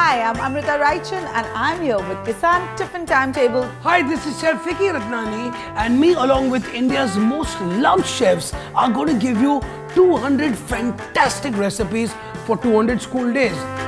I'm Amrita Raichand and I'm here with Kissan Tiffin Timetable. Hi, this is Chef Vicky Ratnani and me along with India's most loved chefs are going to give you 200 fantastic recipes for 200 school days.